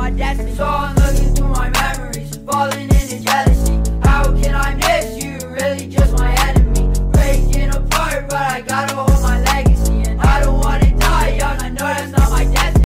my destiny. So I'm